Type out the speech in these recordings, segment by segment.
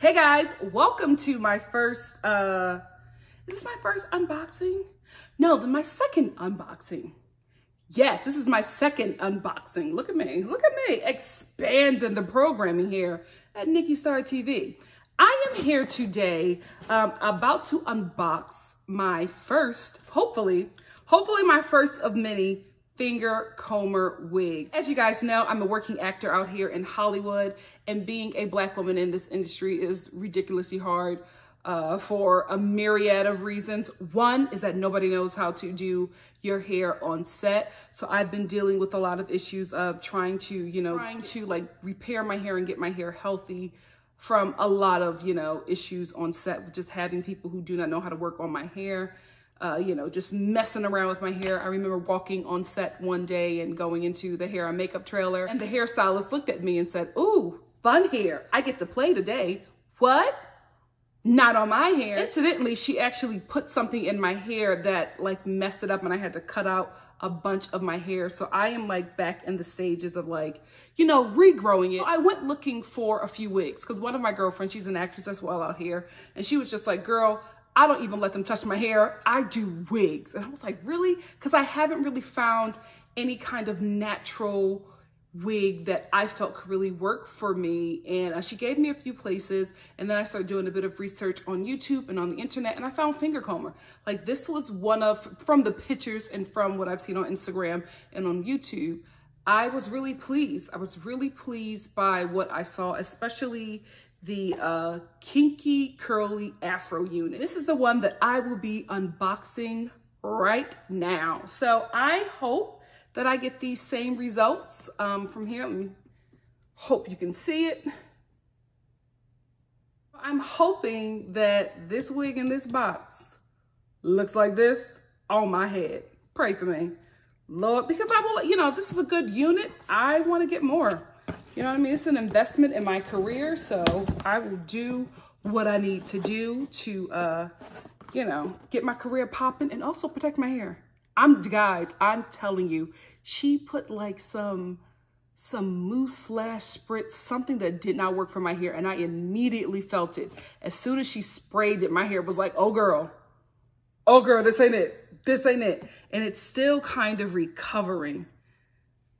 Hey guys, welcome to my first, uh, is this my first unboxing? No, the, my second unboxing. Yes, this is my second unboxing. Look at me, look at me, expanding the programming here at Nikki Star TV. I am here today um, about to unbox my first, hopefully, hopefully my first of many finger comber wig. As you guys know, I'm a working actor out here in Hollywood and being a black woman in this industry is ridiculously hard uh, for a myriad of reasons. One is that nobody knows how to do your hair on set. So I've been dealing with a lot of issues of trying to, you know, trying to like repair my hair and get my hair healthy from a lot of, you know, issues on set, just having people who do not know how to work on my hair uh, you know, just messing around with my hair. I remember walking on set one day and going into the hair and makeup trailer and the hairstylist looked at me and said, ooh, fun hair. I get to play today. What? Not on my hair. Incidentally, she actually put something in my hair that like messed it up and I had to cut out a bunch of my hair. So I am like back in the stages of like, you know, regrowing it. So I went looking for a few wigs because one of my girlfriends, she's an actress as well out here. And she was just like, girl, I don't even let them touch my hair. I do wigs. And I was like, really? Because I haven't really found any kind of natural wig that I felt could really work for me. And uh, she gave me a few places. And then I started doing a bit of research on YouTube and on the internet. And I found finger comber. Like this was one of, from the pictures and from what I've seen on Instagram and on YouTube, I was really pleased. I was really pleased by what I saw, especially the uh, Kinky Curly Afro unit. This is the one that I will be unboxing right now. So I hope that I get these same results um, from here. Let me hope you can see it. I'm hoping that this wig in this box looks like this on my head. Pray for me. Lord, because I will, you know, this is a good unit. I want to get more. You know what I mean? It's an investment in my career, so I will do what I need to do to, uh, you know, get my career popping and also protect my hair. I'm, guys, I'm telling you, she put like some, some mousse slash spritz, something that did not work for my hair, and I immediately felt it. As soon as she sprayed it, my hair was like, oh girl, oh girl, this ain't it, this ain't it. And it's still kind of recovering.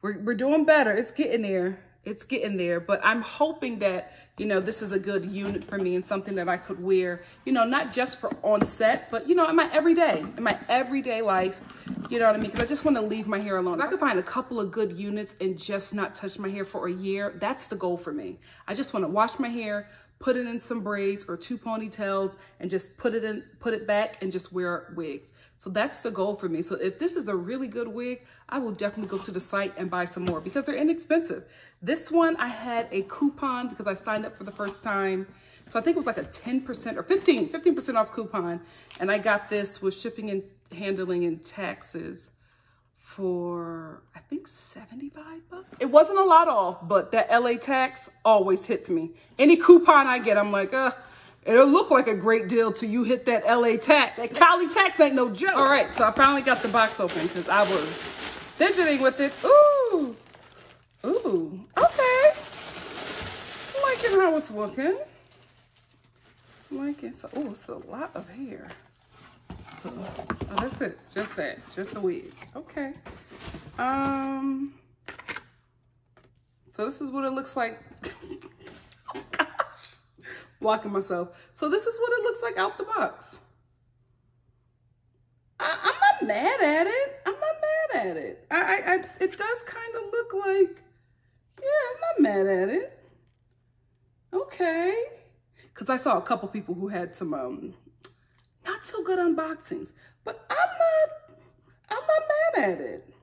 We're, we're doing better, it's getting there it's getting there but i'm hoping that you know this is a good unit for me and something that i could wear you know not just for on set but you know in my everyday in my everyday life you know what i mean? Because i just want to leave my hair alone. If i could find a couple of good units and just not touch my hair for a year that's the goal for me. I just want to wash my hair put it in some braids or two ponytails and just put it in, put it back and just wear wigs. So that's the goal for me. So if this is a really good wig, I will definitely go to the site and buy some more because they're inexpensive. This one I had a coupon because I signed up for the first time. So I think it was like a 10% or 15, 15% off coupon. And I got this with shipping and handling and taxes for, I think 75 bucks. It wasn't a lot off, but that LA tax always hits me. Any coupon I get, I'm like, uh, it'll look like a great deal till you hit that LA tax. That Cali tax ain't no joke. All right, so I finally got the box open because I was fidgeting with it. Ooh, ooh, okay. Liking how it's looking. Liking, so, oh, it's a lot of hair. So, oh, that's it. Just that. Just the wig. Okay. Um. So this is what it looks like. Blocking myself. So this is what it looks like out the box. I, am not mad at it. I'm not mad at it. I, I, I it does kind of look like, yeah, I'm not mad at it. Okay. Because I saw a couple people who had some um, not so good unboxings, but I'm not, I'm not mad at it.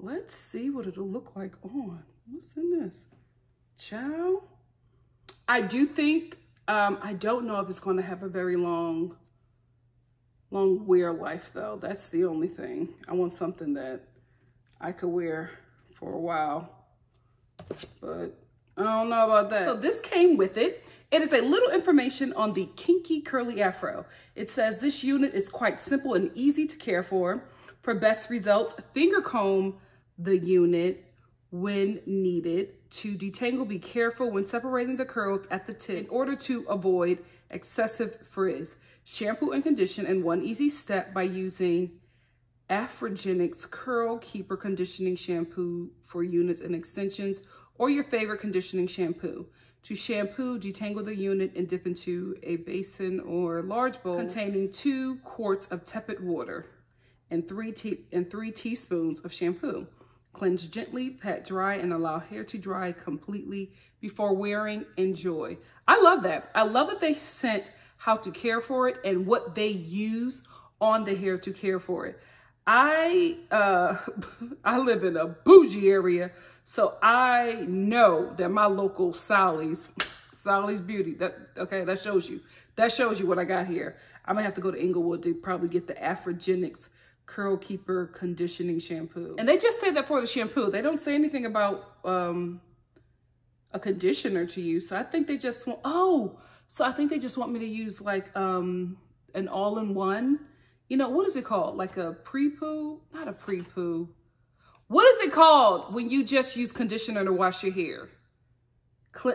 Let's see what it'll look like on. What's in this? Chow. I do think, um, I don't know if it's going to have a very long, long wear life though. That's the only thing. I want something that I could wear for a while, but I don't know about that. So this came with it. It is a little information on the Kinky Curly Afro. It says this unit is quite simple and easy to care for. For best results, finger comb the unit when needed. To detangle, be careful when separating the curls at the tip in order to avoid excessive frizz. Shampoo and condition in one easy step by using Afrogenics Curl Keeper Conditioning Shampoo for units and extensions or your favorite conditioning shampoo. To shampoo, detangle the unit and dip into a basin or large bowl containing two quarts of tepid water and three, and three teaspoons of shampoo. Cleanse gently, pat dry, and allow hair to dry completely before wearing. Enjoy. I love that. I love that they sent how to care for it and what they use on the hair to care for it. I uh I live in a bougie area, so I know that my local Sally's, Sally's Beauty, that okay, that shows you. That shows you what I got here. I'm gonna have to go to Inglewood to probably get the Afrogenics Curl Keeper Conditioning Shampoo. And they just say that for the shampoo. They don't say anything about um, a conditioner to use. So I think they just want, oh, so I think they just want me to use like um, an all-in-one. You know, what is it called? Like a pre-poo? Not a pre-poo. What is it called when you just use conditioner to wash your hair?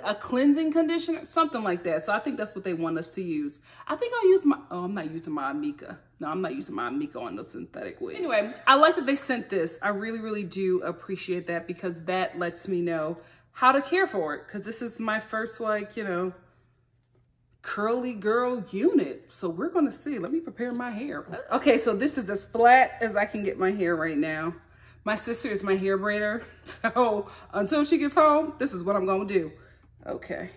a cleansing conditioner, something like that. So I think that's what they want us to use. I think I'll use my, oh, I'm not using my Amika. No, I'm not using my Amika on the synthetic wig. Anyway, I like that they sent this. I really, really do appreciate that because that lets me know how to care for it. Cause this is my first like, you know, curly girl unit. So we're gonna see. Let me prepare my hair. Okay, so this is as flat as I can get my hair right now. My sister is my hair braider. So until she gets home, this is what I'm gonna do. Okay.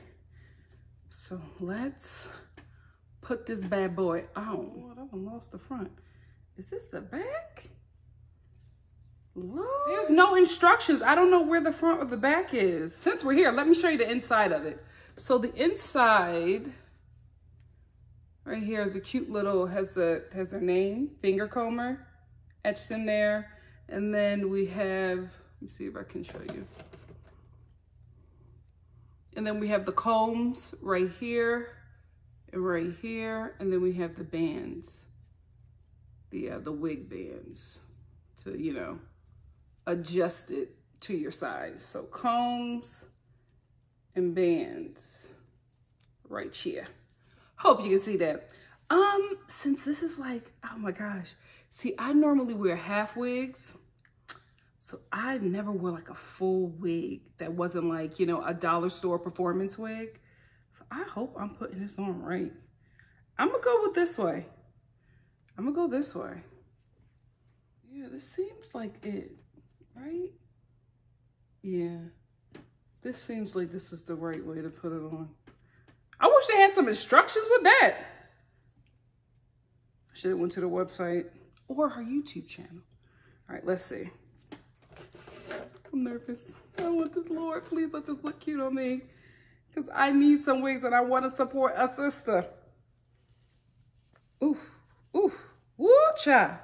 So let's put this bad boy on. What, I lost the front. Is this the back? Lord. There's no instructions. I don't know where the front or the back is. Since we're here, let me show you the inside of it. So the inside right here is a cute little, has the has their name, finger comber etched in there. And then we have, let me see if I can show you. And then we have the combs right here and right here. And then we have the bands, the, uh, the wig bands to, you know, adjust it to your size. So combs and bands right here. Hope you can see that. Um, since this is like, oh my gosh. See, I normally wear half wigs. So I never wore like a full wig that wasn't like, you know, a dollar store performance wig. So I hope I'm putting this on right. I'm gonna go with this way. I'm gonna go this way. Yeah, this seems like it, right? Yeah, this seems like this is the right way to put it on. I wish they had some instructions with that. I should have went to the website or her YouTube channel. All right, let's see. I'm nervous. I want this, Lord, please let this look cute on me. Because I need some wigs and I want to support a sister. Ooh, ooh, woo, child.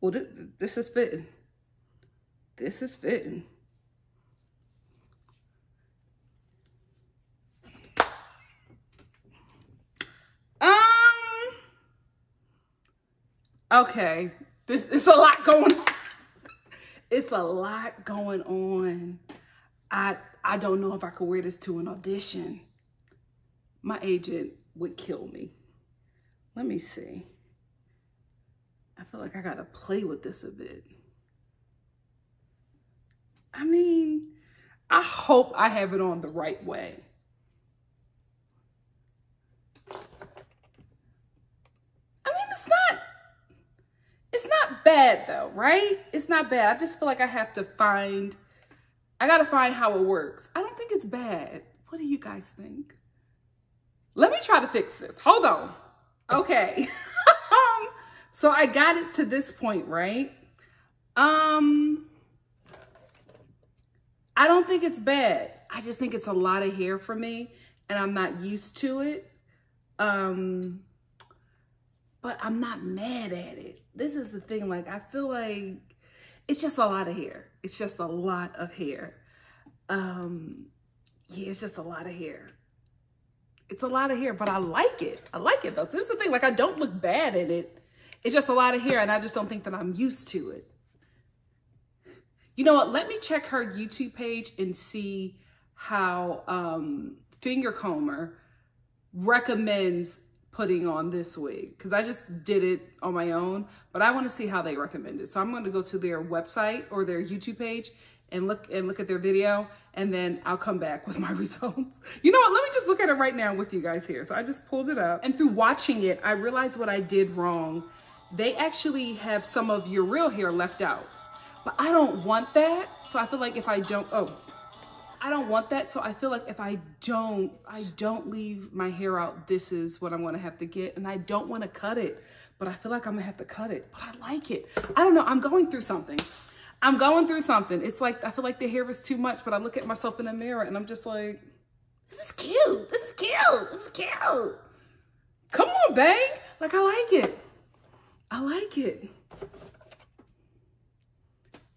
Well, this, this is fitting. This is fitting. Um, okay, this is a lot going on it's a lot going on. I I don't know if I could wear this to an audition. My agent would kill me. Let me see. I feel like I gotta play with this a bit. I mean, I hope I have it on the right way. Bad though, right? It's not bad. I just feel like I have to find, I got to find how it works. I don't think it's bad. What do you guys think? Let me try to fix this. Hold on. Okay. Um, so I got it to this point, right? Um, I don't think it's bad. I just think it's a lot of hair for me and I'm not used to it. Um, but I'm not mad at it. This is the thing, like, I feel like it's just a lot of hair. It's just a lot of hair. Um, yeah, it's just a lot of hair. It's a lot of hair, but I like it. I like it though. So this is the thing, like I don't look bad in it. It's just a lot of hair and I just don't think that I'm used to it. You know what? Let me check her YouTube page and see how um, Finger Comber recommends putting on this wig because I just did it on my own, but I want to see how they recommend it. So I'm going to go to their website or their YouTube page and look and look at their video and then I'll come back with my results. You know what? Let me just look at it right now with you guys here. So I just pulled it up and through watching it, I realized what I did wrong. They actually have some of your real hair left out, but I don't want that. So I feel like if I don't, oh, I don't want that. So I feel like if I don't, I don't leave my hair out, this is what I'm gonna have to get. And I don't wanna cut it, but I feel like I'm gonna have to cut it, but I like it. I don't know, I'm going through something. I'm going through something. It's like, I feel like the hair is too much, but I look at myself in the mirror and I'm just like, this is cute. This is cute. This is cute. Come on, bang. Like, I like it. I like it.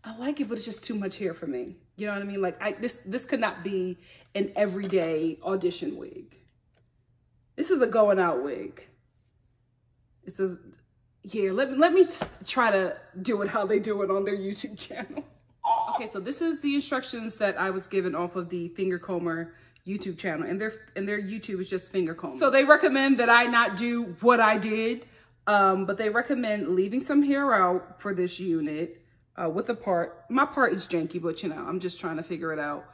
I like it, but it's just too much hair for me. You know what I mean? Like I this this could not be an everyday audition wig. This is a going out wig. It's a yeah, let me let me just try to do it how they do it on their YouTube channel. Okay, so this is the instructions that I was given off of the Finger Comber YouTube channel, and their and their YouTube is just Finger Comber. So they recommend that I not do what I did, um, but they recommend leaving some hair out for this unit uh, with a part. My part is janky, but you know, I'm just trying to figure it out.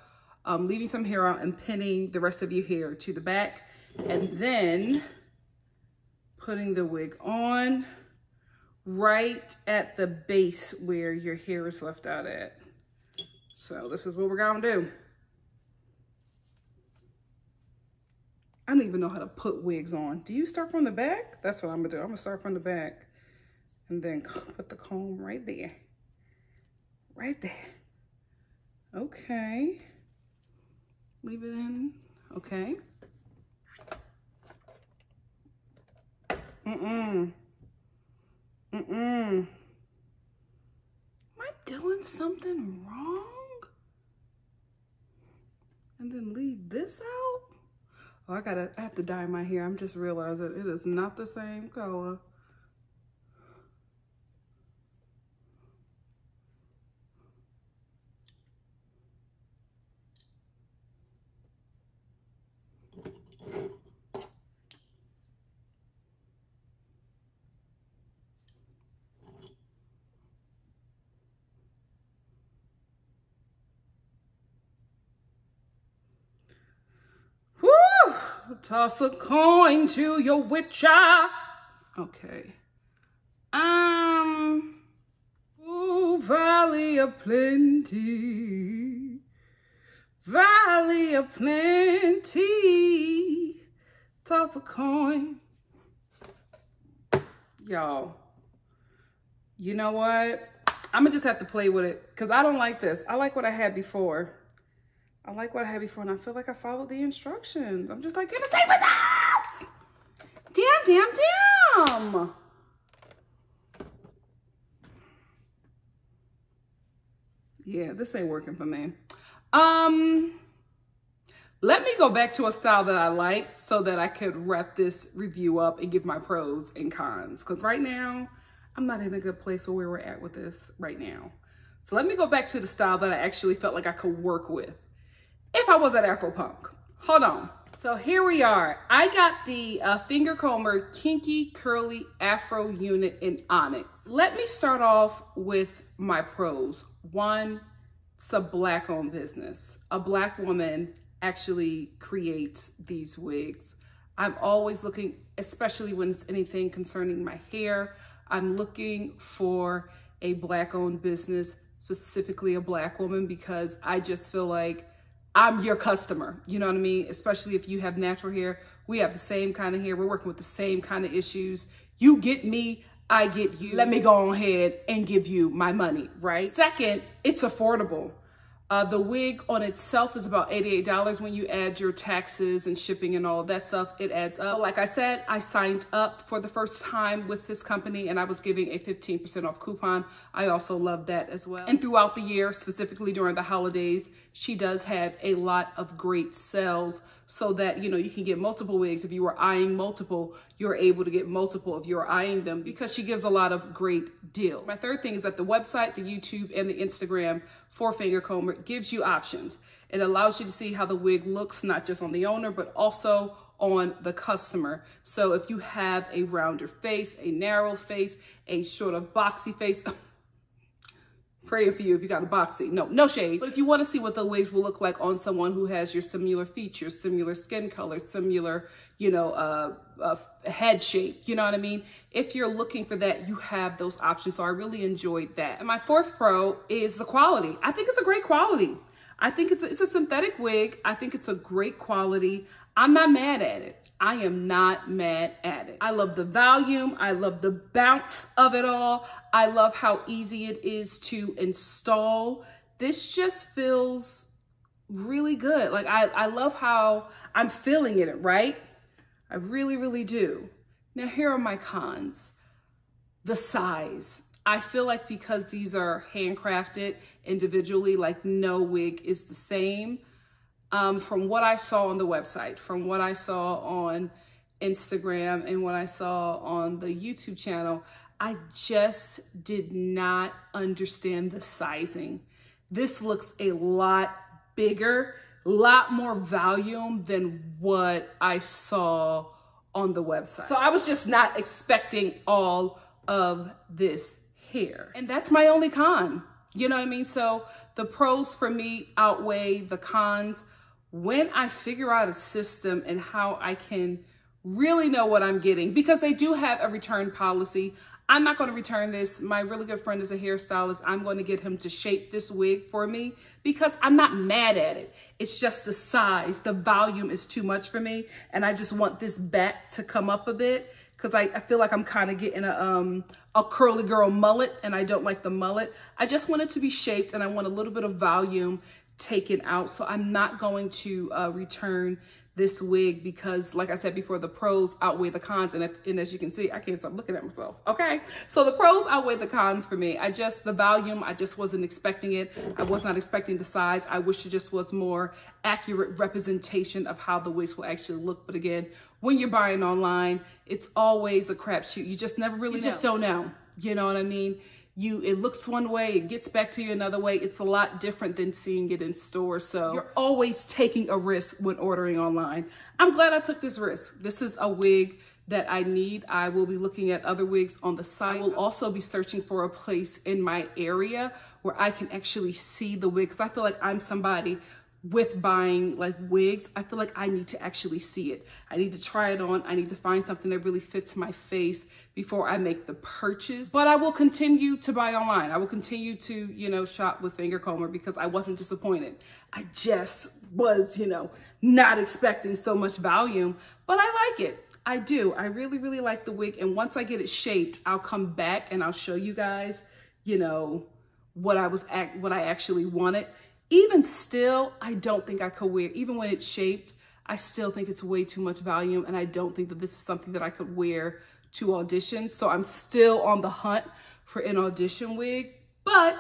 Um, leaving some hair out and pinning the rest of your hair to the back. And then putting the wig on right at the base where your hair is left out at. So this is what we're gonna do. I don't even know how to put wigs on. Do you start from the back? That's what I'm gonna do. I'm gonna start from the back and then put the comb right there right there. Okay. Leave it in. Okay. Mm-mm. Mm-mm. Am I doing something wrong? And then leave this out? Oh, I gotta, I have to dye my hair. I'm just realizing it is not the same color. Toss a coin to your witcher. Okay. Um. Ooh, Valley of Plenty. Valley of Plenty. Toss a coin. Y'all. You know what? I'm gonna just have to play with it because I don't like this. I like what I had before. I like what I had before and I feel like I followed the instructions. I'm just like, get the same results. Damn, damn, damn. Yeah, this ain't working for me. Um, let me go back to a style that I like so that I could wrap this review up and give my pros and cons. Because right now, I'm not in a good place where we're at with this right now. So let me go back to the style that I actually felt like I could work with if I was at Afropunk. Hold on. So here we are. I got the uh, Finger Comber Kinky Curly Afro Unit in Onyx. Let me start off with my pros. One, it's a black owned business. A black woman actually creates these wigs. I'm always looking, especially when it's anything concerning my hair, I'm looking for a black owned business, specifically a black woman, because I just feel like I'm your customer. You know what I mean? Especially if you have natural hair. We have the same kind of hair. We're working with the same kind of issues. You get me, I get you. Let me go ahead and give you my money, right? Second, it's affordable. Uh, the wig on itself is about $88 when you add your taxes and shipping and all that stuff, it adds up. Like I said, I signed up for the first time with this company and I was giving a 15% off coupon. I also love that as well. And throughout the year, specifically during the holidays, she does have a lot of great sales so that, you know, you can get multiple wigs. If you were eyeing multiple, you're able to get multiple if you're eyeing them because she gives a lot of great deals. My third thing is that the website, the YouTube, and the Instagram for Finger Comber gives you options. It allows you to see how the wig looks, not just on the owner, but also on the customer. So if you have a rounder face, a narrow face, a sort of boxy face, praying for you if you got a boxy. No, no shade. But if you want to see what the wigs will look like on someone who has your similar features, similar skin color, similar, you know, uh, uh, head shape, you know what I mean? If you're looking for that, you have those options. So I really enjoyed that. And my fourth pro is the quality. I think it's a great quality. I think it's a, it's a synthetic wig. I think it's a great quality. I'm not mad at it. I am not mad at it. I love the volume. I love the bounce of it all. I love how easy it is to install. This just feels really good. Like I, I love how I'm feeling it, right? I really, really do. Now here are my cons. The size. I feel like because these are handcrafted individually, like no wig is the same. Um, from what I saw on the website, from what I saw on Instagram and what I saw on the YouTube channel, I just did not understand the sizing. This looks a lot bigger, a lot more volume than what I saw on the website. So I was just not expecting all of this hair. And that's my only con. You know what I mean? So the pros for me outweigh the cons. When I figure out a system and how I can really know what I'm getting, because they do have a return policy. I'm not going to return this. My really good friend is a hairstylist. I'm going to get him to shape this wig for me because I'm not mad at it. It's just the size, the volume is too much for me. And I just want this back to come up a bit because I, I feel like I'm kind of getting a, um, a curly girl mullet and I don't like the mullet. I just want it to be shaped and I want a little bit of volume taken out. So I'm not going to uh, return this wig because like I said before, the pros outweigh the cons. And, if, and as you can see, I can't stop looking at myself. Okay. So the pros outweigh the cons for me. I just, the volume, I just wasn't expecting it. I was not expecting the size. I wish it just was more accurate representation of how the wigs will actually look. But again, when you're buying online, it's always a crapshoot. You just never really you just don't know. You know what I mean? You it looks one way it gets back to you another way it's a lot different than seeing it in store so you're always taking a risk when ordering online i'm glad i took this risk this is a wig that I need. I will be looking at other wigs on the site. I will also be searching for a place in my area where I can actually see the wigs. I feel like I'm somebody with buying like wigs, I feel like I need to actually see it. I need to try it on. I need to find something that really fits my face before I make the purchase. But I will continue to buy online. I will continue to, you know, shop with Finger Comber because I wasn't disappointed. I just was, you know, not expecting so much volume, but I like it. I do. I really, really like the wig. And once I get it shaped, I'll come back and I'll show you guys, you know, what I was, act what I actually wanted. Even still, I don't think I could wear, even when it's shaped, I still think it's way too much volume and I don't think that this is something that I could wear to audition. So I'm still on the hunt for an audition wig, but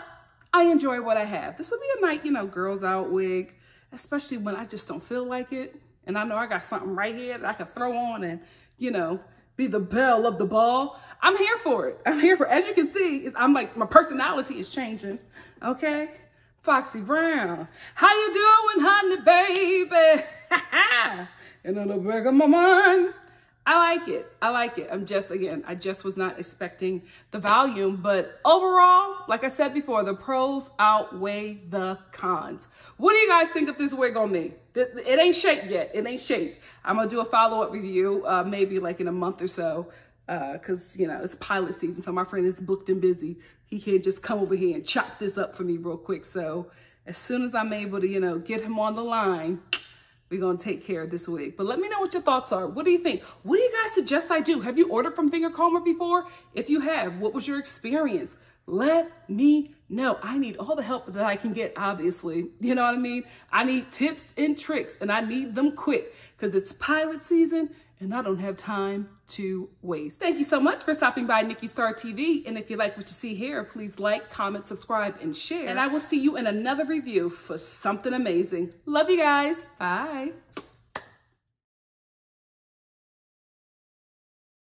I enjoy what I have. This will be a night, you know, girls out wig, especially when I just don't feel like it. And I know I got something right here that I can throw on and, you know, be the belle of the ball. I'm here for it. I'm here for, as you can see, I'm like, my personality is changing, okay? Foxy Brown. How you doing, honey, baby? and in the back of my mind, I like it. I like it. I'm just, again, I just was not expecting the volume, but overall, like I said before, the pros outweigh the cons. What do you guys think of this wig on me? It ain't shaped yet. It ain't shaped. I'm going to do a follow-up review, uh, maybe like in a month or so because, uh, you know, it's pilot season. So my friend is booked and busy. He can't just come over here and chop this up for me real quick. So as soon as I'm able to, you know, get him on the line, we're going to take care of this wig. But let me know what your thoughts are. What do you think? What do you guys suggest I do? Have you ordered from Finger Comber before? If you have, what was your experience? Let me know. I need all the help that I can get, obviously. You know what I mean? I need tips and tricks, and I need them quick because it's pilot season and I don't have time to waste. Thank you so much for stopping by Nikki Star TV. And if you like what you see here, please like, comment, subscribe, and share. And I will see you in another review for something amazing. Love you guys. Bye.